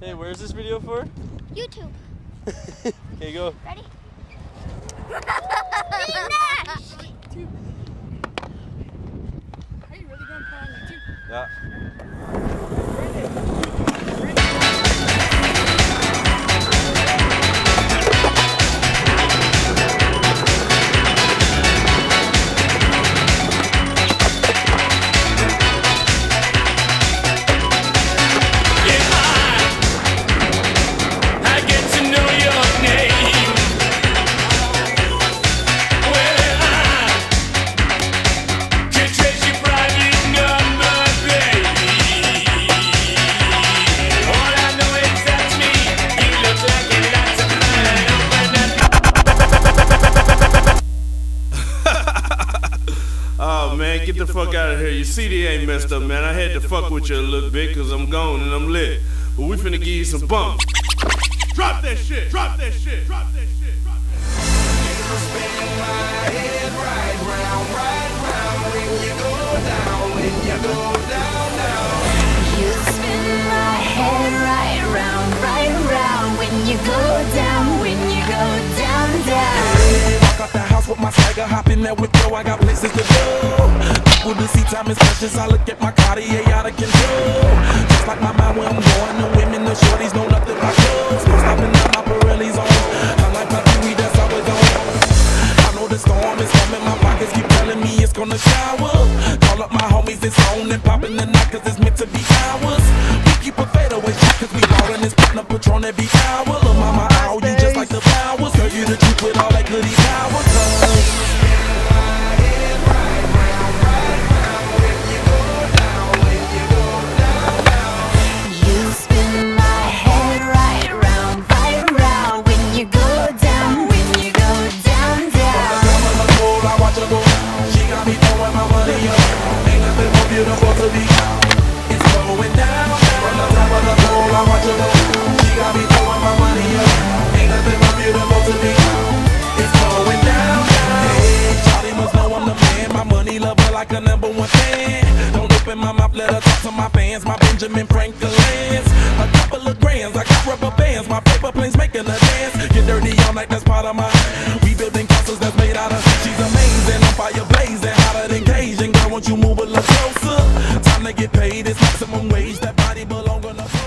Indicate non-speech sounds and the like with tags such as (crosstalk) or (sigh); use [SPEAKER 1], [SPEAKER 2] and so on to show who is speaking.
[SPEAKER 1] Hey, where's this video for?
[SPEAKER 2] YouTube. (laughs)
[SPEAKER 1] Okay, go.
[SPEAKER 2] Ready?
[SPEAKER 3] Are you really going to put on YouTube?
[SPEAKER 1] Yeah.
[SPEAKER 4] Man, get the fuck out of here. Your CD ain't messed up, man. I had to fuck with you a little bit cause I'm gone and I'm lit. But we finna give you some bumps. Drop that shit, drop that shit, drop that shit, drop that shit.
[SPEAKER 5] With my swagger, hop in there with bro. I got places to go. People to see time is precious. I look at my Cartier out of control. Just like my mind where I'm going. The women, the shorties know nothing but clothes. No stopping at my Pirelli's on. I like my Kiwi, that's always on. I know the storm is coming. My pockets keep telling me it's gonna shower. Call up my homies, it's on and popping the night cause it's meant to be ours. We keep a fadeaway shot cause we ballin' this up Patron every hour. Lil' mama, with all that goody power. Cause
[SPEAKER 6] You spin my head right round, right round when you go down, when you go down, down.
[SPEAKER 5] Come on, my soul, I watch her go. She got me throwing my money up. Ain't nothing more beautiful to me. It's going down. From the top of the pole, I watch her go. love her like a number one fan. Don't open my mouth, let her talk to my fans. My Benjamin Franklin's. A couple of grands, I got rubber bands. My paper planes making a dance. Get dirty all night, that's part of my. We building castles that's made out of. She's amazing, I'm fire blazing. Hotter than Cajun. Girl, won't you move a little closer? Time to get paid, it's maximum wage. That body belong on the.